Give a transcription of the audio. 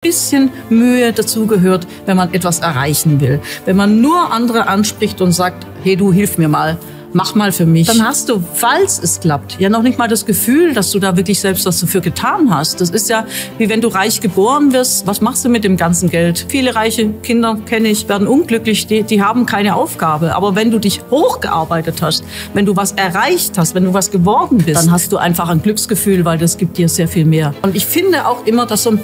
bisschen Mühe dazugehört, wenn man etwas erreichen will. Wenn man nur andere anspricht und sagt, hey du, hilf mir mal, mach mal für mich, dann hast du, falls es klappt, ja noch nicht mal das Gefühl, dass du da wirklich selbst was dafür getan hast. Das ist ja wie wenn du reich geboren wirst. Was machst du mit dem ganzen Geld? Viele reiche Kinder kenne ich, werden unglücklich, die, die haben keine Aufgabe. Aber wenn du dich hochgearbeitet hast, wenn du was erreicht hast, wenn du was geworden bist, dann hast du einfach ein Glücksgefühl, weil das gibt dir sehr viel mehr. Und ich finde auch immer, dass so ein